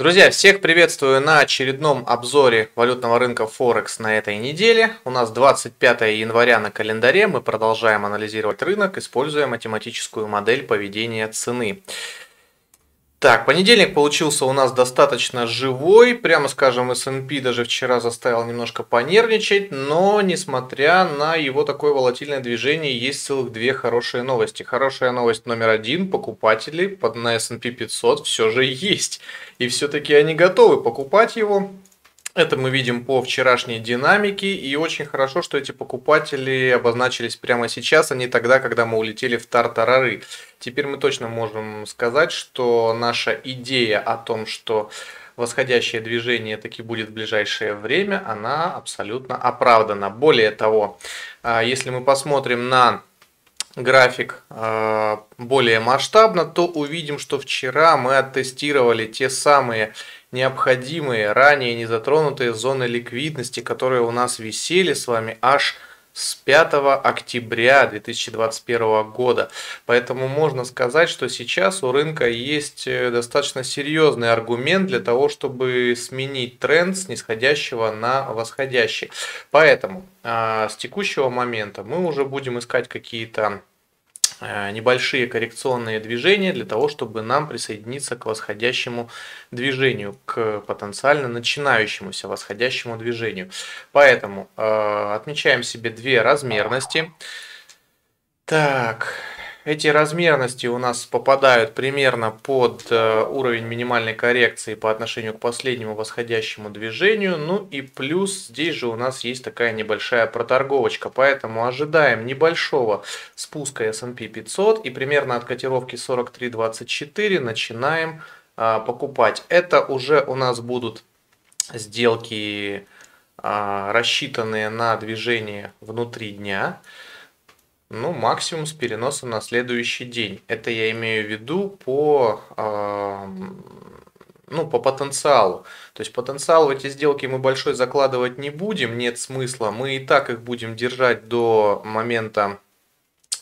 Друзья, всех приветствую на очередном обзоре валютного рынка Форекс на этой неделе. У нас 25 января на календаре. Мы продолжаем анализировать рынок, используя математическую модель поведения цены. Так, понедельник получился у нас достаточно живой, прямо скажем, S&P даже вчера заставил немножко понервничать, но несмотря на его такое волатильное движение, есть целых две хорошие новости. Хорошая новость номер один, покупатели под на S&P 500 все же есть, и все-таки они готовы покупать его, это мы видим по вчерашней динамике, и очень хорошо, что эти покупатели обозначились прямо сейчас, а не тогда, когда мы улетели в тартарары. Теперь мы точно можем сказать, что наша идея о том, что восходящее движение таки будет в ближайшее время, она абсолютно оправдана. Более того, а, если мы посмотрим на график а, более масштабно, то увидим, что вчера мы оттестировали те самые необходимые, ранее не затронутые зоны ликвидности, которые у нас висели с вами аж с 5 октября 2021 года. Поэтому можно сказать, что сейчас у рынка есть э, достаточно серьезный аргумент для того, чтобы сменить тренд с нисходящего на восходящий. Поэтому а, с текущего момента мы уже будем искать какие-то небольшие коррекционные движения для того, чтобы нам присоединиться к восходящему движению, к потенциально начинающемуся восходящему движению. Поэтому э, отмечаем себе две размерности. Так, эти размерности у нас попадают примерно под э, уровень минимальной коррекции по отношению к последнему восходящему движению. Ну и плюс здесь же у нас есть такая небольшая проторговочка. Поэтому ожидаем небольшого спуска S&P 500 и примерно от котировки 43.24 начинаем а, покупать. Это уже у нас будут сделки а, рассчитанные на движение внутри дня ну, максимум с переносом на следующий день. Это я имею в виду по, э, ну, по потенциалу. То есть потенциал в эти сделки мы большой закладывать не будем, нет смысла. Мы и так их будем держать до момента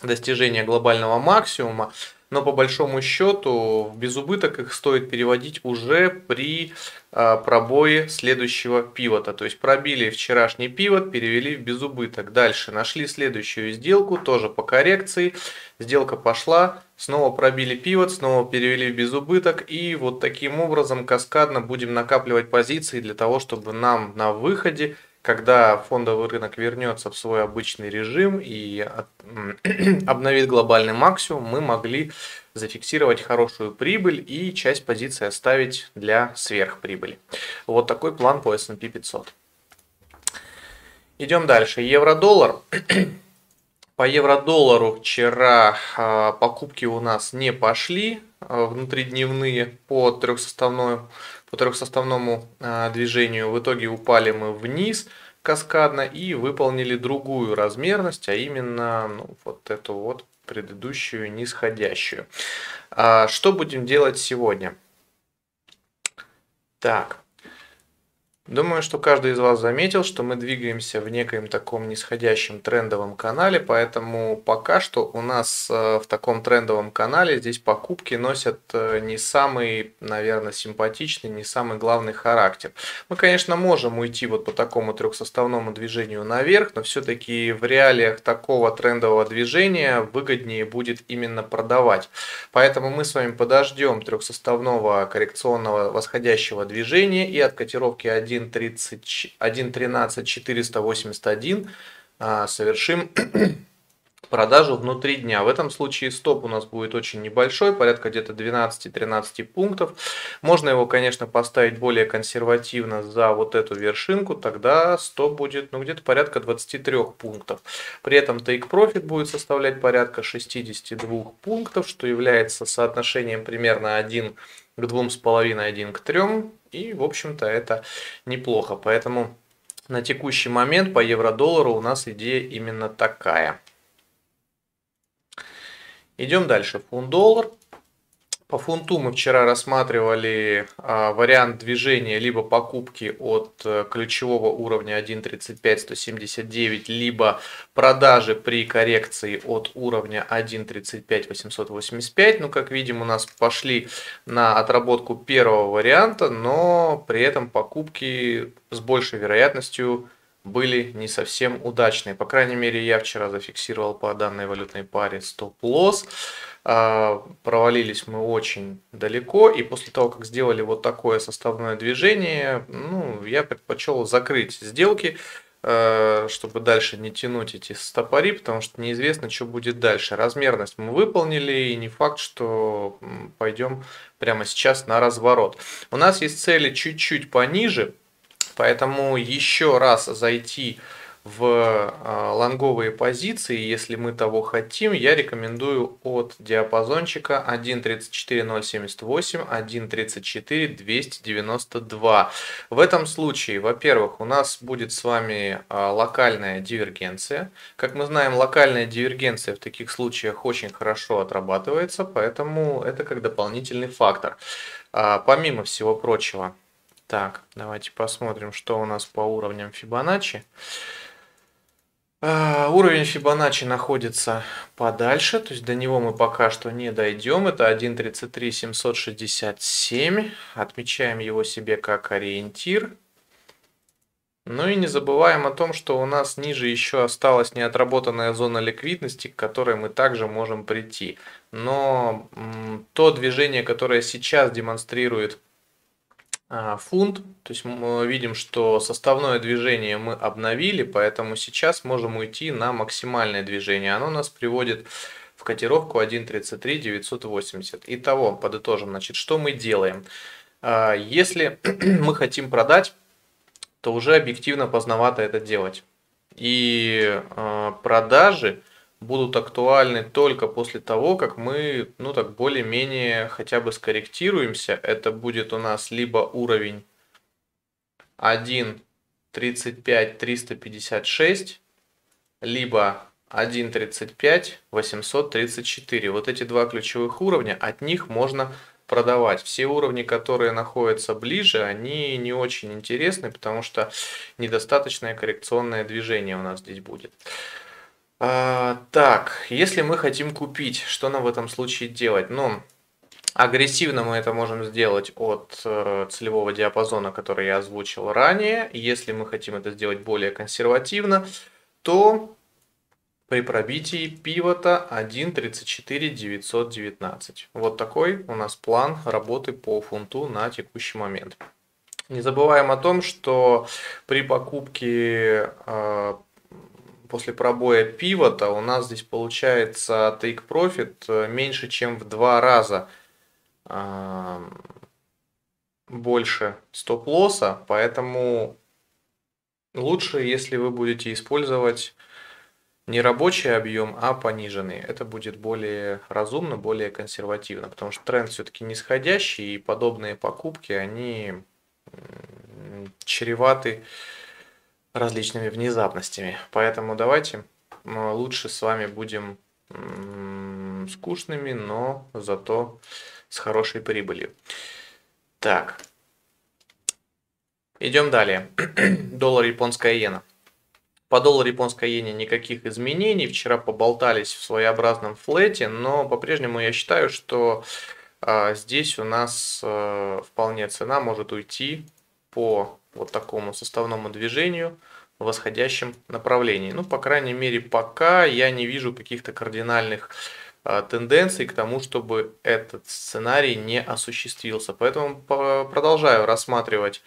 достижения глобального максимума но по большому счету в безубыток их стоит переводить уже при а, пробое следующего пивота. То есть пробили вчерашний пивот, перевели в безубыток. Дальше нашли следующую сделку, тоже по коррекции. Сделка пошла, снова пробили пивот, снова перевели в безубыток. И вот таким образом каскадно будем накапливать позиции для того, чтобы нам на выходе когда фондовый рынок вернется в свой обычный режим и обновит глобальный максимум, мы могли зафиксировать хорошую прибыль и часть позиций оставить для сверхприбыли. Вот такой план по S&P 500. Идем дальше. Евро-доллар. По евро-доллару вчера а, покупки у нас не пошли а, внутридневные по трехсоставному по трехсоставному а, движению. В итоге упали мы вниз каскадно и выполнили другую размерность, а именно ну, вот эту вот предыдущую нисходящую. А, что будем делать сегодня? Так, Думаю, что каждый из вас заметил, что мы двигаемся в некоем таком нисходящем трендовом канале, поэтому пока что у нас э, в таком трендовом канале здесь покупки носят э, не самый, наверное, симпатичный, не самый главный характер. Мы, конечно, можем уйти вот по такому трехсоставному движению наверх, но все-таки в реалиях такого трендового движения выгоднее будет именно продавать. Поэтому мы с вами подождем трехсоставного коррекционного восходящего движения и от котировки 1 1.13 481 совершим продажу внутри дня. В этом случае стоп у нас будет очень небольшой, порядка где-то 12-13 пунктов. Можно его, конечно, поставить более консервативно за вот эту вершинку, тогда стоп будет ну, где-то порядка 23 пунктов. При этом take profit будет составлять порядка 62 пунктов, что является соотношением примерно 1 к 2,5, 1 к 3. И, в общем-то, это неплохо. Поэтому на текущий момент по евро-доллару у нас идея именно такая. Идем дальше. Фунт-доллар. По фунту мы вчера рассматривали а, вариант движения либо покупки от а, ключевого уровня 1.35-179, либо продажи при коррекции от уровня 1.35-885. Ну, как видим, у нас пошли на отработку первого варианта, но при этом покупки с большей вероятностью были не совсем удачные. По крайней мере, я вчера зафиксировал по данной валютной паре стоп-лосс. А, провалились мы очень далеко, и после того, как сделали вот такое составное движение, ну, я предпочел закрыть сделки, а, чтобы дальше не тянуть эти стопори, потому что неизвестно, что будет дальше. Размерность мы выполнили, и не факт, что пойдем прямо сейчас на разворот. У нас есть цели чуть-чуть пониже, поэтому еще раз зайти в в а, лонговые позиции, если мы того хотим, я рекомендую от диапазончика 1.34078, 1.34.292. В этом случае, во-первых, у нас будет с вами а, локальная дивергенция. Как мы знаем, локальная дивергенция в таких случаях очень хорошо отрабатывается, поэтому это как дополнительный фактор. А, помимо всего прочего, так, давайте посмотрим, что у нас по уровням Фибоначчи. А, уровень Фибоначчи находится подальше, то есть до него мы пока что не дойдем. Это 1.33.767. Отмечаем его себе как ориентир. Ну и не забываем о том, что у нас ниже еще осталась неотработанная зона ликвидности, к которой мы также можем прийти. Но то движение, которое сейчас демонстрирует фунт. То есть мы видим, что составное движение мы обновили, поэтому сейчас можем уйти на максимальное движение. Оно нас приводит в котировку 1.33 980. Итого, подытожим, значит, что мы делаем. А, если мы хотим продать, то уже объективно поздновато это делать. И а, продажи будут актуальны только после того, как мы, ну так, более-менее хотя бы скорректируемся. Это будет у нас либо уровень 1.35 356, либо 1.35 834. Вот эти два ключевых уровня, от них можно продавать. Все уровни, которые находятся ближе, они не очень интересны, потому что недостаточное коррекционное движение у нас здесь будет. А, так, если мы хотим купить, что нам в этом случае делать? Ну, агрессивно мы это можем сделать от э, целевого диапазона, который я озвучил ранее. Если мы хотим это сделать более консервативно, то при пробитии пивота 1.34 919. Вот такой у нас план работы по фунту на текущий момент. Не забываем о том, что при покупке э, после пробоя пивота у нас здесь получается take profit э, меньше, чем в два раза больше стоп-лосса, поэтому лучше, если вы будете использовать не рабочий объем, а пониженный. Это будет более разумно, более консервативно, потому что тренд все-таки нисходящий, и подобные покупки, они чреваты различными внезапностями. Поэтому давайте лучше с вами будем скучными, но зато с хорошей прибылью. Так. Идем далее. Доллар, японская иена. По доллару японской иене никаких изменений. Вчера поболтались в своеобразном флете, но по-прежнему я считаю, что а, здесь у нас а, вполне цена может уйти по вот такому составному движению в восходящем направлении. Ну, по крайней мере, пока я не вижу каких-то кардинальных а, тенденций к тому, чтобы этот сценарий не осуществился. Поэтому продолжаю рассматривать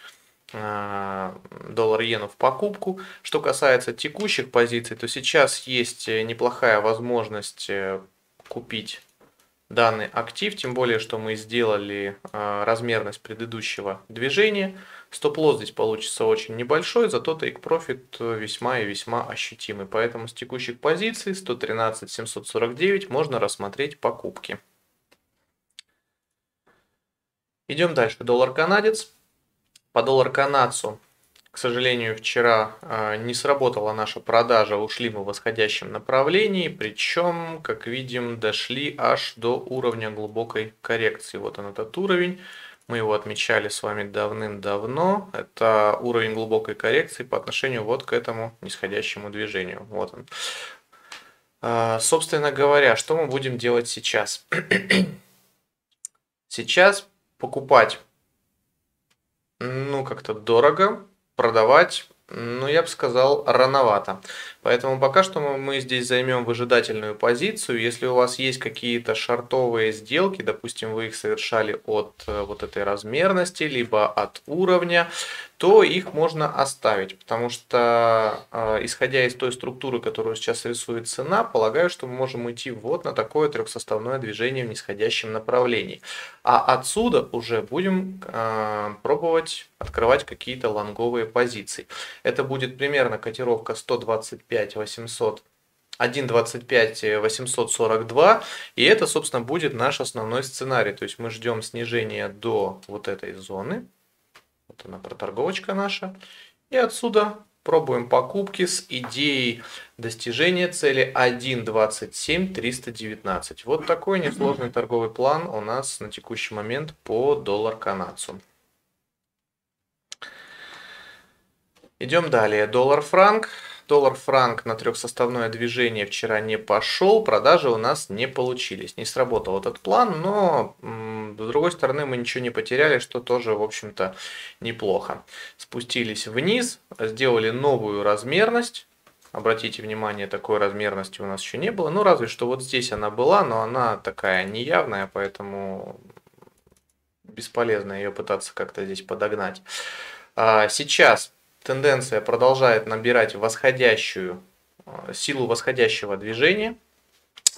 а, доллар-иену в покупку. Что касается текущих позиций, то сейчас есть неплохая возможность э, купить данный актив, тем более, что мы сделали а, размерность предыдущего движения. Стоп-лосс здесь получится очень небольшой, зато take profit весьма и весьма ощутимый. Поэтому с текущих позиций 113 749 можно рассмотреть покупки. Идем дальше. Доллар канадец. По доллар канадцу К сожалению, вчера а, не сработала наша продажа, ушли мы в восходящем направлении, причем, как видим, дошли аж до уровня глубокой коррекции. Вот он этот уровень. Мы его отмечали с вами давным-давно. Это уровень глубокой коррекции по отношению вот к этому нисходящему движению. Вот он. А, собственно говоря, что мы будем делать сейчас? Сейчас покупать, ну, как-то дорого, продавать, ну, я бы сказал, рановато. Поэтому пока что мы здесь займем выжидательную позицию. Если у вас есть какие-то шартовые сделки, допустим, вы их совершали от э, вот этой размерности, либо от уровня, то их можно оставить, потому что, э, исходя из той структуры, которую сейчас рисует цена, полагаю, что мы можем идти вот на такое трехсоставное движение в нисходящем направлении. А отсюда уже будем э, пробовать открывать какие-то лонговые позиции. Это будет примерно котировка 125 800 1.25 842 и это собственно будет наш основной сценарий то есть мы ждем снижения до вот этой зоны вот она проторговочка наша. И отсюда пробуем покупки с идеей достижения цели 1.27 319. Вот такой несложный торговый план у нас на текущий момент по доллар канадцу. Идем далее. Доллар-франк. Доллар-франк на трехсоставное движение вчера не пошел, продажи у нас не получились. Не сработал этот план, но с другой стороны мы ничего не потеряли, что тоже, в общем-то, неплохо. Спустились вниз, сделали новую размерность. Обратите внимание, такой размерности у нас еще не было. Ну, разве что вот здесь она была, но она такая неявная, поэтому бесполезно ее пытаться как-то здесь подогнать. А, сейчас тенденция продолжает набирать восходящую э, силу восходящего движения,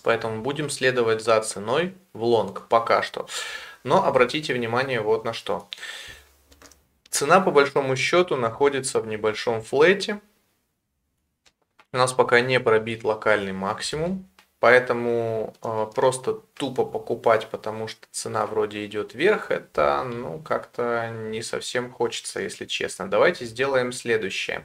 поэтому будем следовать за ценой в лонг пока что. Но обратите внимание вот на что. Цена по большому счету находится в небольшом флете. У нас пока не пробит локальный максимум. Поэтому э, просто тупо покупать, потому что цена вроде идет вверх, это ну как-то не совсем хочется, если честно. Давайте сделаем следующее.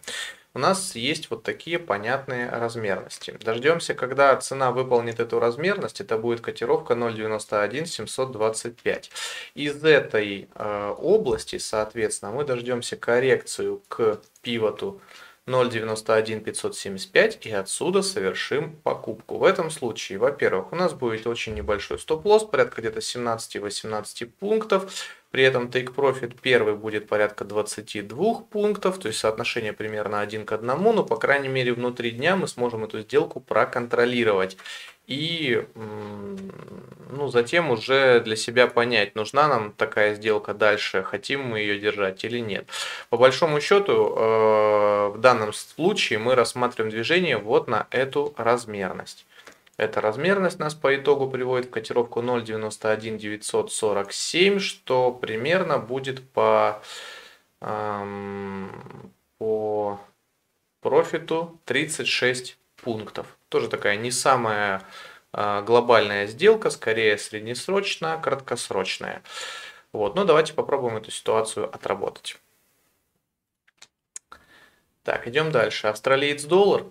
У нас есть вот такие понятные размерности. Дождемся, когда цена выполнит эту размерность, это будет котировка 0.91 725. Из этой э, области, соответственно, мы дождемся коррекцию к пивоту 0.91 575 и отсюда совершим покупку. В этом случае, во-первых, у нас будет очень небольшой стоп-лосс, порядка где-то 17-18 пунктов. При этом take profit первый будет порядка 22 пунктов, то есть соотношение примерно 1 к 1, но по крайней мере внутри дня мы сможем эту сделку проконтролировать. И ну, затем уже для себя понять, нужна нам такая сделка дальше, хотим мы ее держать или нет. По большому счету, э, в данном случае мы рассматриваем движение вот на эту размерность. Эта размерность нас по итогу приводит в котировку 0.91 947, что примерно будет по, эм, по профиту 36 пунктов. Тоже такая не самая а, глобальная сделка, скорее среднесрочная, краткосрочная. Вот, но давайте попробуем эту ситуацию отработать. Так, идем дальше. Австралиец доллар.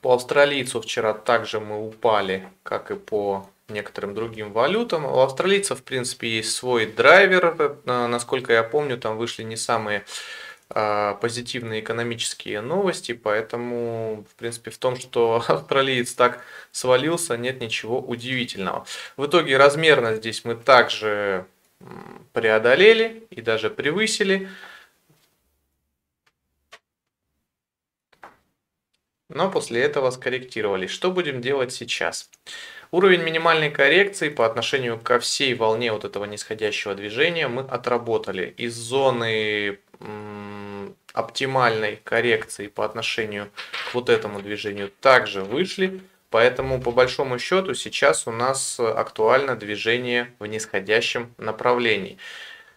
По австралийцу вчера также мы упали, как и по некоторым другим валютам. У австралийцев, в принципе, есть свой драйвер. Э, насколько я помню, там вышли не самые а, позитивные экономические новости, поэтому, в принципе, в том, что австралиец так свалился, нет ничего удивительного. В итоге размерность здесь мы также преодолели и даже превысили. Но после этого скорректировались. Что будем делать сейчас? Уровень минимальной коррекции по отношению ко всей волне вот этого нисходящего движения мы отработали. Из зоны оптимальной коррекции по отношению к вот этому движению также вышли. Поэтому по большому счету сейчас у нас актуально движение в нисходящем направлении.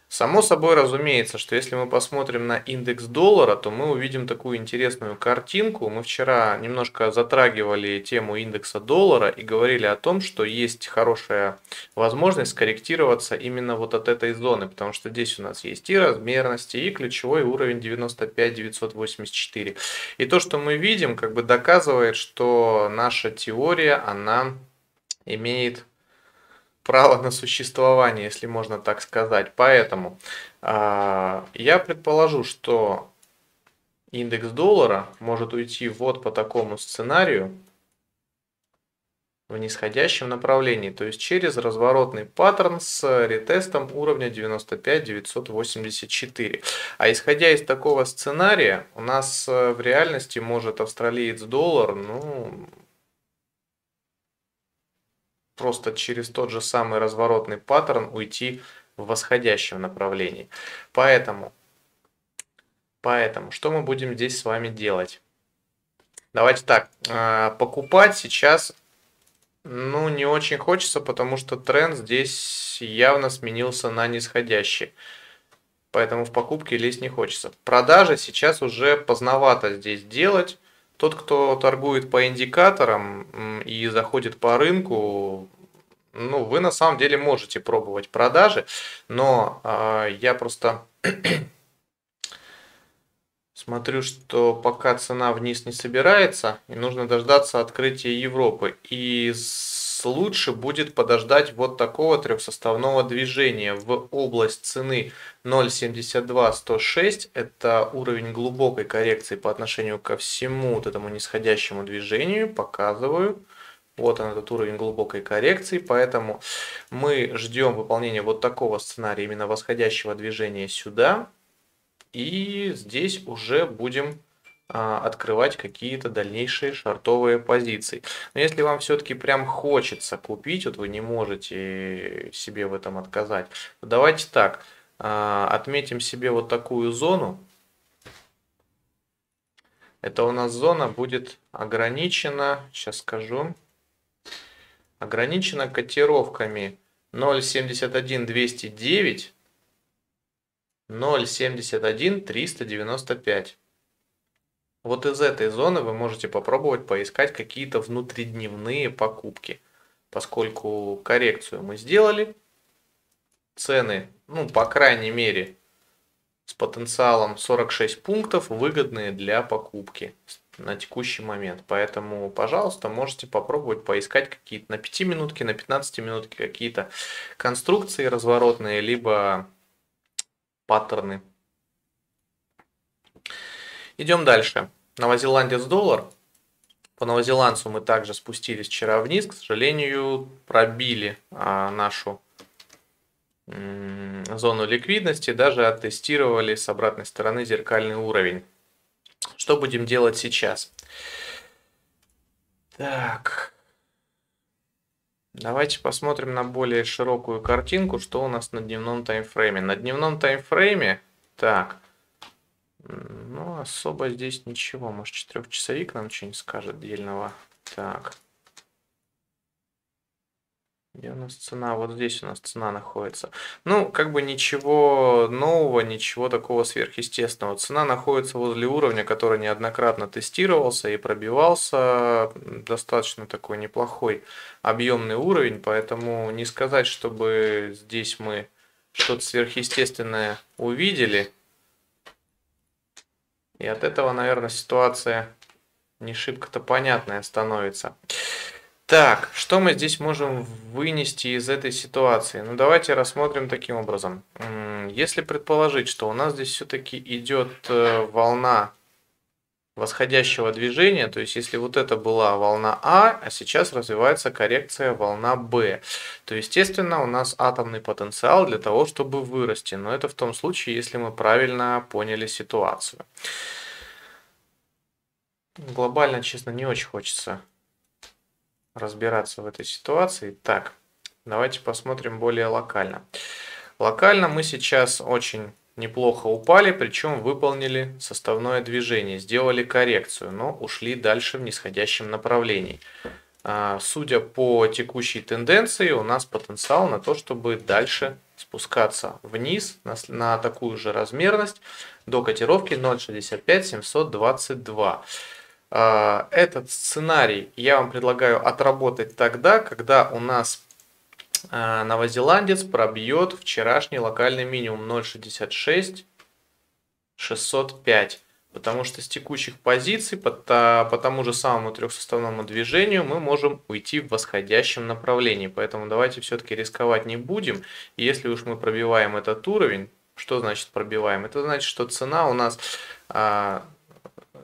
Само собой разумеется, что если мы посмотрим на индекс доллара, то мы увидим такую интересную картинку. Мы вчера немножко затрагивали тему индекса доллара и говорили о том, что есть хорошая возможность скорректироваться именно вот от этой зоны, потому что здесь у нас есть и размерности, и ключевой уровень 95 984. И то, что мы видим, как бы доказывает, что наша теория, она имеет право на существование, если можно так сказать. Поэтому э, я предположу, что индекс доллара может уйти вот по такому сценарию в нисходящем направлении, то есть через разворотный паттерн с ретестом уровня 95 984. А исходя из такого сценария, у нас э, в реальности может австралиец доллар, ну, просто через тот же самый разворотный паттерн уйти в восходящем направлении. Поэтому, поэтому, что мы будем здесь с вами делать? Давайте так, а, покупать сейчас, ну, не очень хочется, потому что тренд здесь явно сменился на нисходящий. Поэтому в покупке лезть не хочется. Продажи сейчас уже поздновато здесь делать. Тот, кто торгует по индикаторам и заходит по рынку, ну, вы на самом деле можете пробовать продажи, но э, я просто смотрю, что пока цена вниз не собирается, и нужно дождаться открытия Европы. И лучше будет подождать вот такого трехсоставного движения в область цены 0.72106. Это уровень глубокой коррекции по отношению ко всему вот этому нисходящему движению. Показываю. Вот он, этот уровень глубокой коррекции, поэтому мы ждем выполнения вот такого сценария, именно восходящего движения сюда. И здесь уже будем открывать какие-то дальнейшие шартовые позиции. Но если вам все-таки прям хочется купить, вот вы не можете себе в этом отказать, то давайте так, а, отметим себе вот такую зону. Это у нас зона будет ограничена, сейчас скажу, ограничена котировками 0.71209, 0.71395. Вот из этой зоны вы можете попробовать поискать какие-то внутридневные покупки. Поскольку коррекцию мы сделали, цены, ну, по крайней мере, с потенциалом 46 пунктов выгодные для покупки на текущий момент. Поэтому, пожалуйста, можете попробовать поискать какие-то на 5 минутки, на 15 минутки какие-то конструкции разворотные, либо паттерны Идем дальше. Новозеландец доллар. По новозеландцу мы также спустились вчера вниз. К сожалению, пробили а, нашу зону ликвидности. Даже оттестировали с обратной стороны зеркальный уровень. Что будем делать сейчас? Так. Давайте посмотрим на более широкую картинку, что у нас на дневном таймфрейме. На дневном таймфрейме, так, ну, особо здесь ничего. Может, четырехчасовик нам что-нибудь скажет дельного. Так. Где у нас цена? Вот здесь у нас цена находится. Ну, как бы ничего нового, ничего такого сверхъестественного. Цена находится возле уровня, который неоднократно тестировался и пробивался. Достаточно такой неплохой объемный уровень, поэтому не сказать, чтобы здесь мы что-то сверхъестественное увидели. И от этого, наверное, ситуация не шибко-то понятная становится. Так, что мы здесь можем вынести из этой ситуации? Ну, давайте рассмотрим таким образом. Если предположить, что у нас здесь все-таки идет э, волна восходящего движения, то есть если вот это была волна А, а сейчас развивается коррекция волна Б, то естественно у нас атомный потенциал для того, чтобы вырасти, но это в том случае, если мы правильно поняли ситуацию. Глобально, честно, не очень хочется разбираться в этой ситуации. Так, давайте посмотрим более локально. Локально мы сейчас очень неплохо упали, причем выполнили составное движение, сделали коррекцию, но ушли дальше в нисходящем направлении. А, судя по текущей тенденции, у нас потенциал на то, чтобы дальше спускаться вниз на, такую же размерность до котировки 0.65 722. Этот сценарий я вам предлагаю отработать тогда, когда у нас а, новозеландец пробьет вчерашний локальный минимум 0.66 605. Потому что с текущих позиций по, по тому же самому трехсоставному движению мы можем уйти в восходящем направлении. Поэтому давайте все-таки рисковать не будем. Если уж мы пробиваем этот уровень, что значит пробиваем? Это значит, что цена у нас а,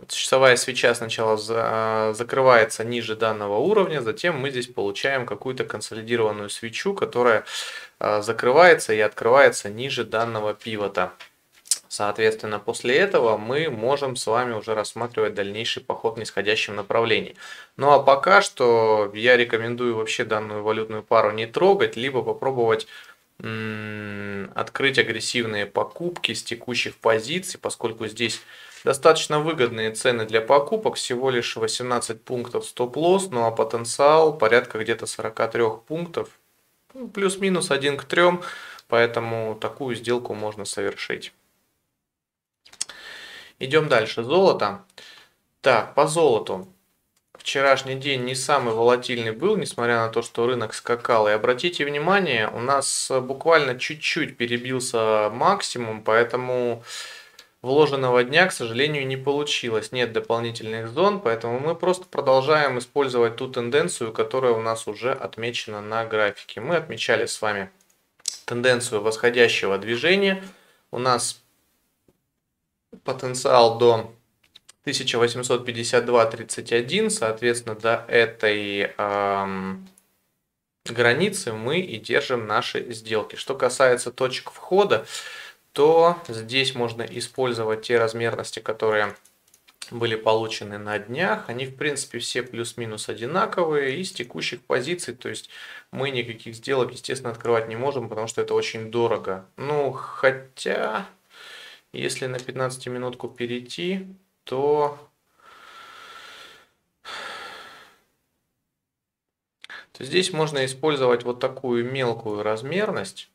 часовая свеча сначала за, закрывается ниже данного уровня, затем мы здесь получаем какую-то консолидированную свечу, которая а, закрывается и открывается ниже данного пивота. Соответственно, после этого мы можем с вами уже рассматривать дальнейший поход в нисходящем направлении. Ну а пока что я рекомендую вообще данную валютную пару не трогать, либо попробовать открыть агрессивные покупки с текущих позиций, поскольку здесь достаточно выгодные цены для покупок, всего лишь 18 пунктов стоп-лосс, ну а потенциал порядка где-то 43 пунктов, ну, плюс-минус 1 к 3, поэтому такую сделку можно совершить. Идем дальше. Золото. Так, по золоту. Вчерашний день не самый волатильный был, несмотря на то, что рынок скакал. И обратите внимание, у нас буквально чуть-чуть перебился максимум, поэтому вложенного дня, к сожалению, не получилось. Нет дополнительных зон, поэтому мы просто продолжаем использовать ту тенденцию, которая у нас уже отмечена на графике. Мы отмечали с вами тенденцию восходящего движения. У нас потенциал до 1852.31, соответственно, до этой эм, границы мы и держим наши сделки. Что касается точек входа, то здесь можно использовать те размерности, которые были получены на днях. Они, в принципе, все плюс-минус одинаковые из текущих позиций. То есть мы никаких сделок, естественно, открывать не можем, потому что это очень дорого. Ну, хотя если на 15 минутку перейти, то... то здесь можно использовать вот такую мелкую размерность.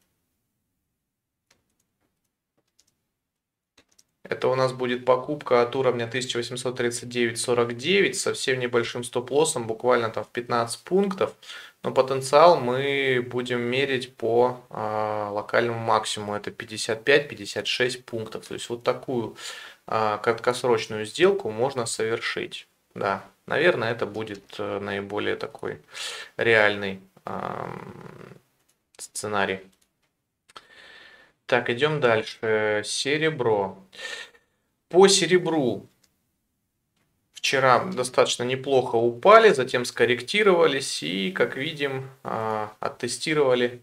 Это у нас будет покупка от уровня 1839.49 совсем небольшим стоп-лоссом, буквально там в 15 пунктов. Но потенциал мы будем мерить по а, локальному максимуму. Это 55-56 пунктов. То есть вот такую краткосрочную сделку можно совершить. Да, наверное, это будет а, наиболее такой реальный а, сценарий. Так, идем дальше. Серебро. По серебру вчера достаточно неплохо упали, затем скорректировались и, как видим, а, оттестировали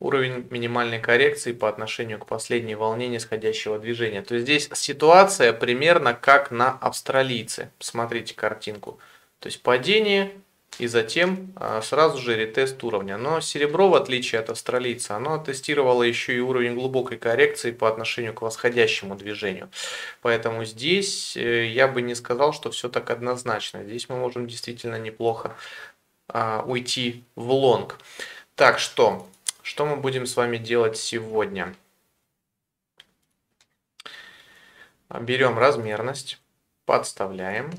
уровень минимальной коррекции по отношению к последней волне нисходящего движения. То есть здесь ситуация примерно как на австралийце. Смотрите картинку. То есть падение, и затем а, сразу же ретест уровня. Но серебро, в отличие от австралийца, оно тестировало еще и уровень глубокой коррекции по отношению к восходящему движению. Поэтому здесь э, я бы не сказал, что все так однозначно. Здесь мы можем действительно неплохо а, уйти в лонг. Так что, что мы будем с вами делать сегодня? Берем размерность, подставляем.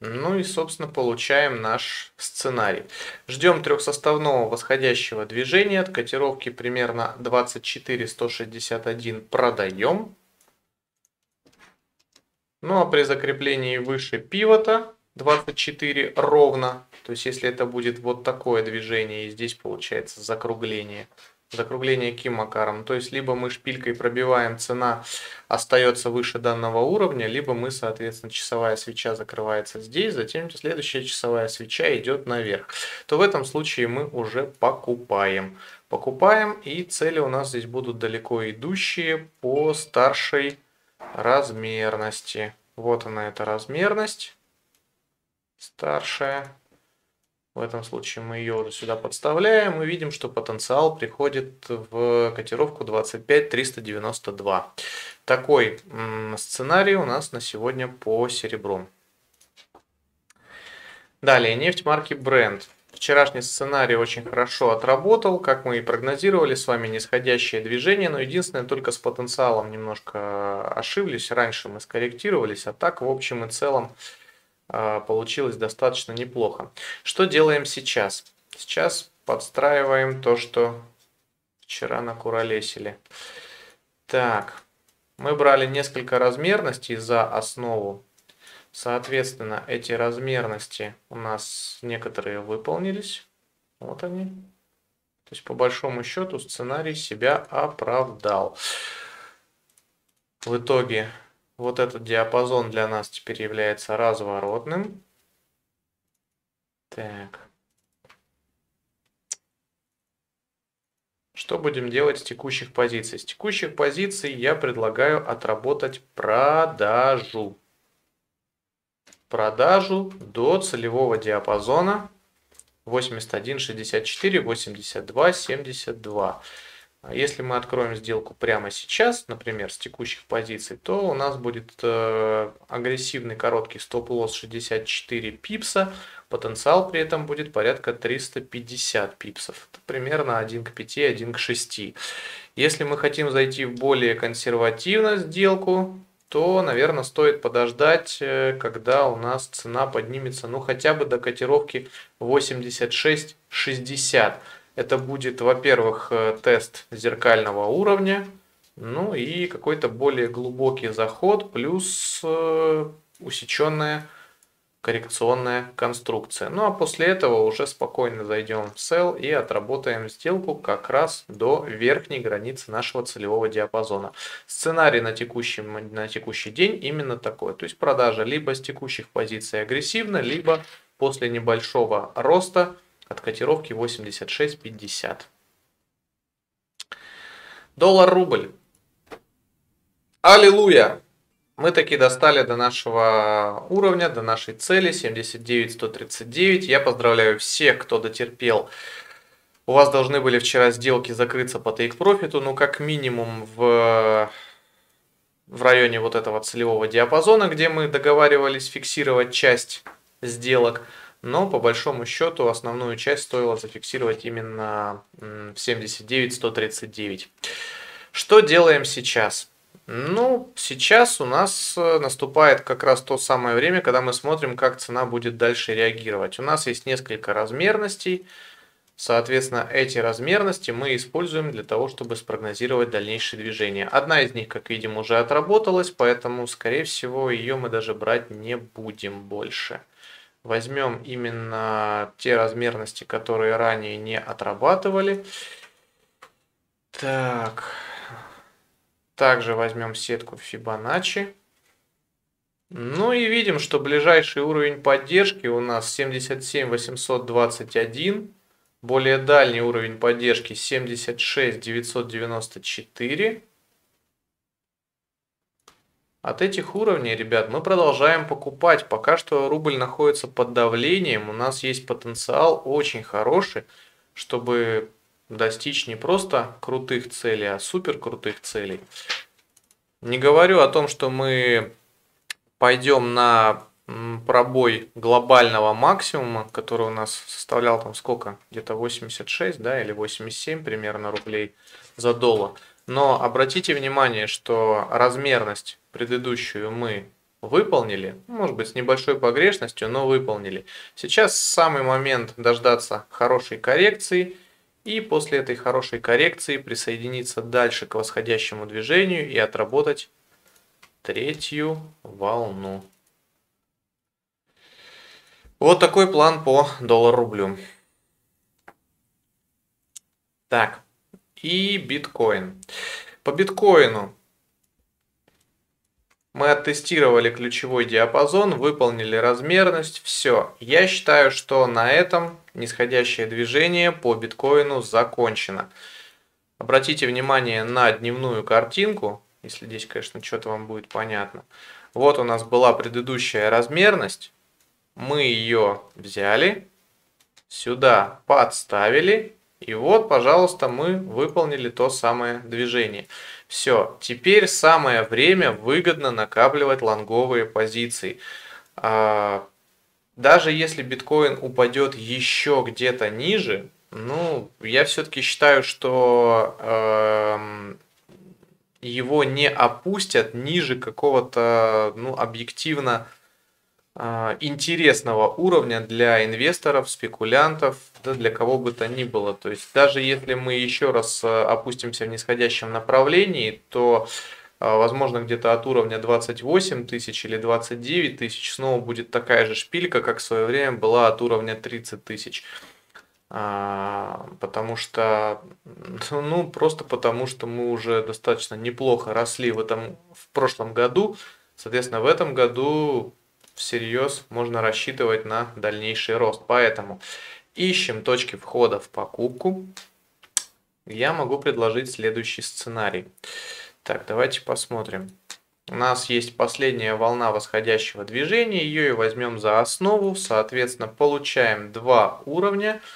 Ну и, собственно, получаем наш сценарий. Ждем трехсоставного восходящего движения от котировки примерно 24-161 продаем. Ну а при закреплении выше пивота 24 ровно, то есть если это будет вот такое движение и здесь получается закругление, закругление каким макаром. То есть, либо мы шпилькой пробиваем, цена остается выше данного уровня, либо мы, соответственно, часовая свеча закрывается здесь, затем следующая часовая свеча идет наверх. То в этом случае мы уже покупаем. Покупаем, и цели у нас здесь будут далеко идущие по старшей размерности. Вот она, эта размерность старшая. В этом случае мы ее уже сюда подставляем и видим, что потенциал приходит в котировку 25392. Такой сценарий у нас на сегодня по серебру. Далее, нефть марки Brent. Вчерашний сценарий очень хорошо отработал, как мы и прогнозировали с вами, нисходящее движение, но единственное, только с потенциалом немножко ошиблись, раньше мы скорректировались, а так в общем и целом получилось достаточно неплохо. Что делаем сейчас? Сейчас подстраиваем то, что вчера накуролесили. Так, мы брали несколько размерностей за основу Соответственно, эти размерности у нас некоторые выполнились. Вот они. То есть, по большому счету, сценарий себя оправдал. В итоге, вот этот диапазон для нас теперь является разворотным. Так. Что будем делать с текущих позиций? С текущих позиций я предлагаю отработать продажу продажу до целевого диапазона 81, 64, 82, 72. Если мы откроем сделку прямо сейчас, например, с текущих позиций, то у нас будет э, агрессивный короткий стоп-лосс 64 пипса, потенциал при этом будет порядка 350 пипсов. Это примерно 1 к 5, 1 к 6. Если мы хотим зайти в более консервативную сделку, то, наверное, стоит подождать, э, когда у нас цена поднимется, ну, хотя бы до котировки 86-60. Это будет, во-первых, э, тест зеркального уровня, ну и какой-то более глубокий заход, плюс э, усеченная коррекционная конструкция. Ну а после этого уже спокойно зайдем в sell и отработаем сделку как раз до верхней границы нашего целевого диапазона. Сценарий на текущий, на текущий день именно такой. То есть продажа либо с текущих позиций агрессивно, либо после небольшого роста от котировки 86.50. Доллар-рубль. Аллилуйя! мы таки достали до нашего уровня, до нашей цели 79-139. Я поздравляю всех, кто дотерпел. У вас должны были вчера сделки закрыться по profit, ну как минимум в, в районе вот этого целевого диапазона, где мы договаривались фиксировать часть сделок. Но по большому счету основную часть стоило зафиксировать именно в 79-139. Что делаем сейчас? Ну, сейчас у нас э, наступает как раз то самое время, когда мы смотрим, как цена будет дальше реагировать. У нас есть несколько размерностей. Соответственно, эти размерности мы используем для того, чтобы спрогнозировать дальнейшее движение. Одна из них, как видим, уже отработалась, поэтому, скорее всего, ее мы даже брать не будем больше. Возьмем именно те размерности, которые ранее не отрабатывали. Так, также возьмем сетку Fibonacci. Ну и видим, что ближайший уровень поддержки у нас 77 821. Более дальний уровень поддержки 76 994. От этих уровней, ребят, мы продолжаем покупать. Пока что рубль находится под давлением. У нас есть потенциал очень хороший, чтобы достичь не просто крутых целей, а супер крутых целей. Не говорю о том, что мы пойдем на пробой глобального максимума, который у нас составлял там сколько? Где-то 86, да, или 87 примерно рублей за доллар. Но обратите внимание, что размерность предыдущую мы выполнили, может быть с небольшой погрешностью, но выполнили. Сейчас самый момент дождаться хорошей коррекции – и после этой хорошей коррекции присоединиться дальше к восходящему движению и отработать третью волну. Вот такой план по доллар-рублю. Так, и биткоин. По биткоину мы оттестировали ключевой диапазон, выполнили размерность, все. Я считаю, что на этом нисходящее движение по биткоину закончено. Обратите внимание на дневную картинку, если здесь, конечно, что-то вам будет понятно. Вот у нас была предыдущая размерность, мы ее взяли, сюда подставили, и вот, пожалуйста, мы выполнили то самое движение. Все, теперь самое время выгодно накапливать лонговые позиции. А, даже если биткоин упадет еще где-то ниже, ну, я все-таки считаю, что э, его не опустят ниже какого-то, ну, объективно интересного уровня для инвесторов, спекулянтов, да, для кого бы то ни было. То есть даже если мы еще раз э, опустимся в нисходящем направлении, то э, возможно где-то от уровня 28 тысяч или 29 тысяч снова будет такая же шпилька, как в свое время была от уровня 30 тысяч. А, потому что, ну, просто потому что мы уже достаточно неплохо росли в этом, в прошлом году. Соответственно, в этом году всерьез можно рассчитывать на дальнейший рост. Поэтому ищем точки входа в покупку. Я могу предложить следующий сценарий. Так, давайте посмотрим. У нас есть последняя волна восходящего движения, ее и возьмем за основу. Соответственно, получаем два уровня –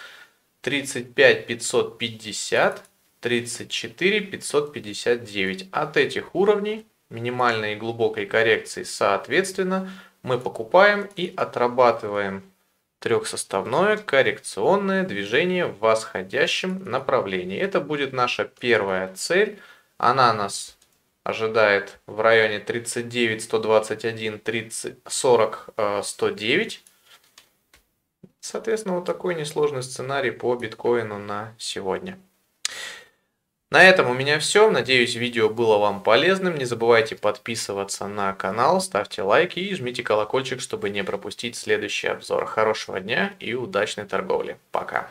35 550, 34 559. От этих уровней минимальной и глубокой коррекции соответственно мы покупаем и отрабатываем трехсоставное коррекционное движение в восходящем направлении. Это будет наша первая цель. Она нас ожидает в районе 39 121 30 40 109 Соответственно, вот такой несложный сценарий по биткоину на сегодня. На этом у меня все. Надеюсь, видео было вам полезным. Не забывайте подписываться на канал, ставьте лайки и жмите колокольчик, чтобы не пропустить следующий обзор. Хорошего дня и удачной торговли. Пока.